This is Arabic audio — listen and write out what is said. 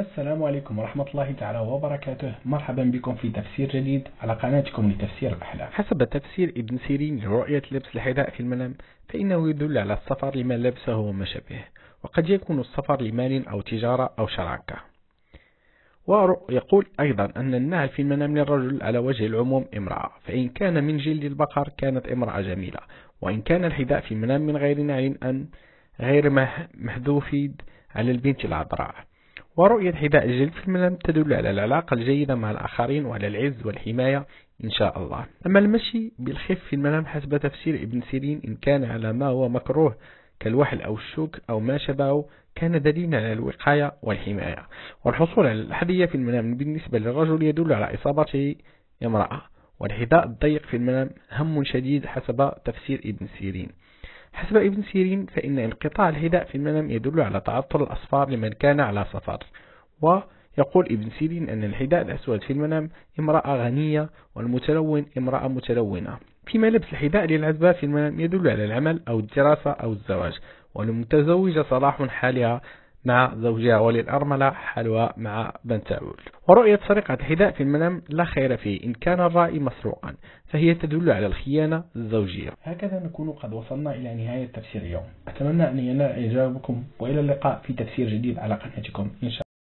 السلام عليكم ورحمة الله تعالى وبركاته. مرحبا بكم في تفسير جديد على قناتكم لتفسير الأحلام. حسب تفسير ابن سيرين لرؤية لبس الحذاء في المنام فإنه يدل على السفر لمن لبسه وما شبه وقد يكون السفر لمال أو تجارة أو شراكة. ويقول أيضا أن النعل في المنام للرجل على وجه العموم امرأة فإن كان من جلد البقر كانت امرأة جميلة وإن كان الحذاء في المنام من غير نعل أن غير محذوف على البنت العذراء ورؤية حذاء الجلد في المنام تدل على العلاقة الجيدة مع الآخرين وعلى العز والحماية إن شاء الله. أما المشي بالخف في المنام حسب تفسير ابن سيرين إن كان على ما هو مكروه كالوحل أو الشوك أو ما شبهه كان دليلا على الوقاية والحماية. والحصول على الأحذية في المنام بالنسبة للرجل يدل على إصابته امرأة. والحذاء الضيق في المنام هم شديد حسب تفسير ابن سيرين. حسب ابن سيرين فإن انقطاع الحذاء في المنام يدل على تعطل الأصفار لمن كان على سفر. ويقول ابن سيرين أن الحذاء الأسود في المنام امرأة غنية والمتلون امرأة متلونة. فيما لبس الحذاء للعزباء في المنام يدل على العمل أو الدراسة أو الزواج. والمتزوجة صلاح حالها مع زوجها وللأرملة حلوى مع بنتاول ورؤية سرقة الحذاء في المنام لا خير فيه إن كان الرائي مسروقا فهي تدل على الخيانة الزوجية. هكذا نكون قد وصلنا إلى نهاية تفسير اليوم. أتمنى أن ينال إعجابكم وإلى اللقاء في تفسير جديد على قناتكم. إن شاء الله.